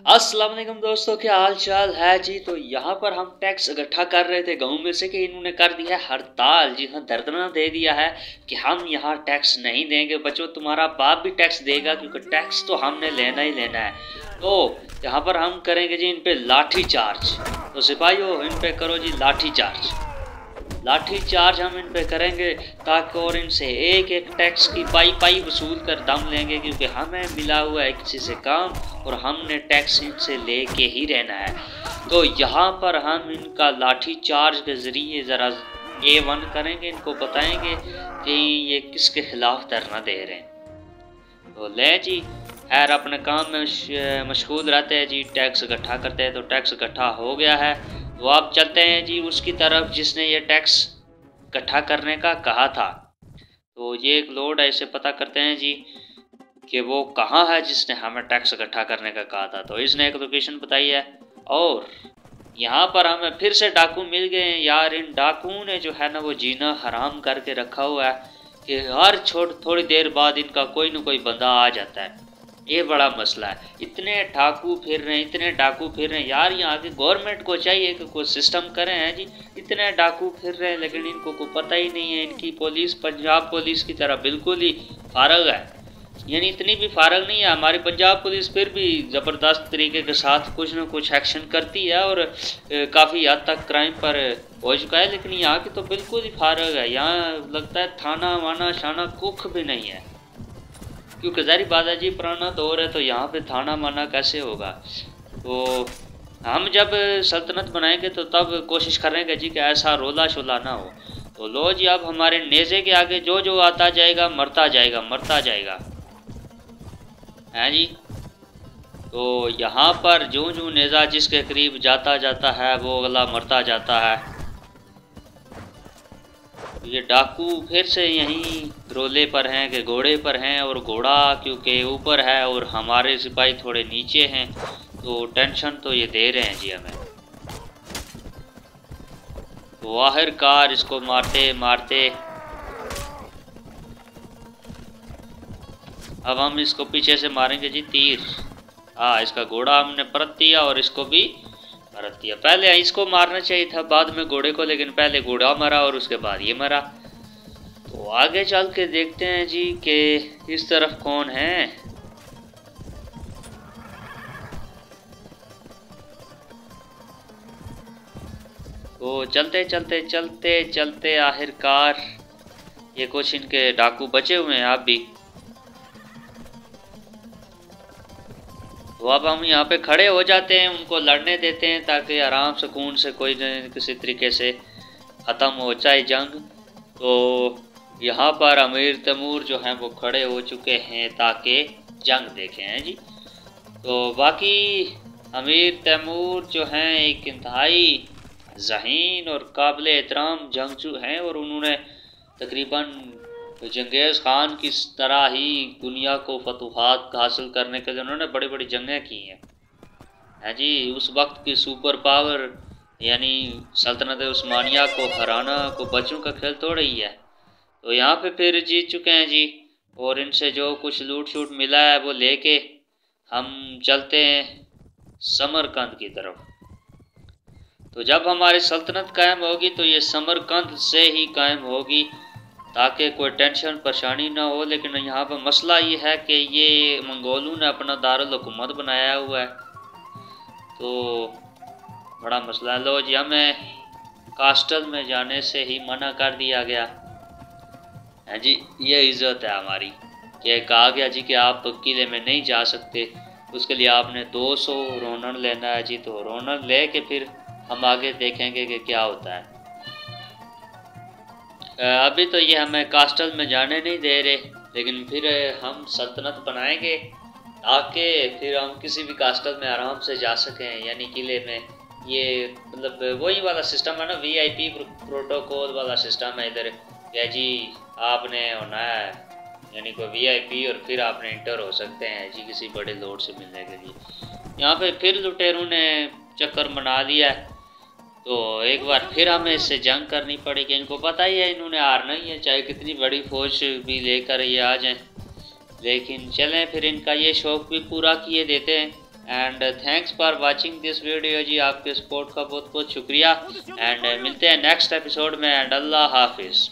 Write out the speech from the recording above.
अस्सलाम वालेकुम दोस्तों, क्या हाल चाल है? जी तो यहाँ पर हम टैक्स इकट्ठा कर रहे थे गाँव में से कि इन्होंने कर दिया है हड़ताल। जी हाँ दर्दना दे दिया है कि हम यहाँ टैक्स नहीं देंगे। बच्चों, तुम्हारा बाप भी टैक्स देगा क्योंकि टैक्स तो हमने लेना ही लेना है। तो यहाँ पर हम करेंगे जी इन पर लाठी चार्ज। तो सिपाहियों, इन पर करो जी लाठी चार्ज। लाठी चार्ज हम इन पे करेंगे ताकि और इनसे एक एक टैक्स की पाई पाई वसूल कर दम लेंगे, क्योंकि हमें मिला हुआ है किसी से काम और हमने टैक्स इनसे लेके ही रहना है। तो यहाँ पर हम इनका लाठी चार्ज के ज़रिए ज़रा ए वन करेंगे, इनको बताएँगे कि ये किसके खिलाफ धरना दे रहे हैं। तो ले जी, खैर, अपने काम में मशगूल रहते हैं जी, टैक्स इकट्ठा करते हैं तो टैक्स इकट्ठा हो गया है। तो आप चलते हैं जी उसकी तरफ़, जिसने ये टैक्स इकट्ठा करने का कहा था। तो ये एक लोड है, इसे पता करते हैं जी कि वो कहाँ है जिसने हमें टैक्स इकट्ठा करने का कहा था। तो इसने एक लोकेशन बताई है, और यहाँ पर हमें फिर से डाकू मिल गए हैं। यार, इन डाकुओं ने जो है ना वो जीना हराम करके रखा हुआ है कि हर छोट, थोड़ी देर बाद इनका कोई ना कोई बंदा आ जाता है। ये बड़ा मसला है। इतने डाकू फिर रहे हैं, इतने डाकू फिर रहे हैं। यार, यहाँ की गवर्नमेंट को चाहिए कि कोई सिस्टम करें, हैं जी? इतने डाकू फिर रहे हैं, लेकिन इनको को पता ही नहीं है। इनकी पुलिस पंजाब पुलिस की तरह बिल्कुल ही फारग है। यानी इतनी भी फारग नहीं है। हमारी पंजाब पुलिस फिर भी ज़बरदस्त तरीके के साथ कुछ ना कुछ एक्शन करती है और काफ़ी हद तक क्राइम पर हो चुका है। लेकिन यहाँ की तो बिल्कुल ही फारग है। यहाँ लगता है थाना वाना शाना कुख भी नहीं है। क्योंकि जारी बात है जी पुराना दौर है तो यहाँ पे थाना माना कैसे होगा? तो हम जब सल्तनत बनाएँगे तो तब कोशिश करेंगे जी कि ऐसा रोला शोला ना हो। तो लो जी, अब हमारे नेज़े के आगे जो जो आता जाएगा, मरता जाएगा मरता जाएगा। हैं जी? तो यहाँ पर जो जो नेज़ा जिसके करीब जाता जाता है, वो अगला मरता जाता है। ये डाकू फिर से यहीं रोले पर हैं कि घोड़े पर हैं और घोड़ा क्योंकि ऊपर है और हमारे सिपाही थोड़े नीचे हैं तो टेंशन तो ये दे रहे हैं जी हमें। तो आखिरकार इसको मारते मारते। अब हम इसको पीछे से मारेंगे जी तीर। हाँ इसका घोड़ा हमने परत दिया और इसको भी भारत दिया। पहले इसको मारना चाहिए था, बाद में घोड़े को, लेकिन पहले घोड़ा मरा और उसके बाद ये मरा। तो आगे चल के देखते हैं जी कि इस तरफ़ कौन है। तो चलते चलते चलते चलते आखिरकार। ये कुछ इनके डाकू बचे हुए हैं, आप भी। तो अब हम यहाँ पे खड़े हो जाते हैं, उनको लड़ने देते हैं ताकि आराम, सुकून से कोई किसी तरीके से ख़त्म हो जाए जंग। तो यहाँ पर अमीर तैमूर जो हैं वो खड़े हो चुके हैं ताकि जंग देखें, हैं जी। तो बाकी अमीर तैमूर जो हैं, एक इंतहाई जहीन और काबिल एहतराम जंगजू हैं और उन्होंने तकरीबन तो जंगेज़ ख़ान की तरह ही दुनिया को फतूहत हासिल करने के लिए उन्होंने बड़ी बड़ी जंगें की हैं। हैं जी, उस वक्त की सुपर पावर, यानी सल्तनत उस्मानिया को हराना, को बच्चों का खेल तोड़ ही है। तो यहाँ पे फिर जीत चुके हैं जी, और इनसे जो कुछ लूट शूट मिला है, वो लेके हम चलते हैं समरकंद की तरफ़। तो जब हमारी सल्तनत कायम होगी तो ये समरकंद से ही कायम होगी। ताकि कोई टेंशन परेशानी ना हो, लेकिन यहाँ पर मसला ये है कि ये मंगोलों ने अपना दारकूमत बनाया हुआ है। तो बड़ा मसला है। लो जी, हमें कास्टल में जाने से ही मना कर दिया गया। है जी, ये इज़्ज़त है हमारी कि कहा गया जी कि आप किले में नहीं जा सकते। उसके लिए आपने 200 रोनन लेना है जी तो रोनन ले के फिर हम आगे देखेंगे कि क्या होता है। अभी तो ये हमें कास्टल में जाने नहीं दे रहे, लेकिन फिर हम सल्तनत बनाएँगे, आके फिर हम किसी भी कास्टल में आराम से जा सकें, यानी किले में। ये मतलब वही वाला सिस्टम है ना वीआईपी प्रोटोकॉल वाला सिस्टम है इधर। क्या जी, आपने होना है, यानी कोई वीआईपी और फिर आपने इंटर हो सकते हैं जी किसी बड़े लोड से मिलने के लिए। यहाँ पे फिर लुटेरों ने चक्कर मना लिया है। तो एक बार फिर हमें इससे जंग करनी पड़ेगी। इनको पता ही है, इन्होंने हार नहीं है, चाहे कितनी बड़ी फौज भी लेकर ये आ जाएँ। लेकिन चलें फिर इनका ये शौक़ भी पूरा किए देते हैं। And thanks for watching this video ji, आपके सपोर्ट का बहुत बहुत शुक्रिया। एंड मिलते हैं नेक्स्ट एपिसोड में एंड अल्लाह हाफिज़।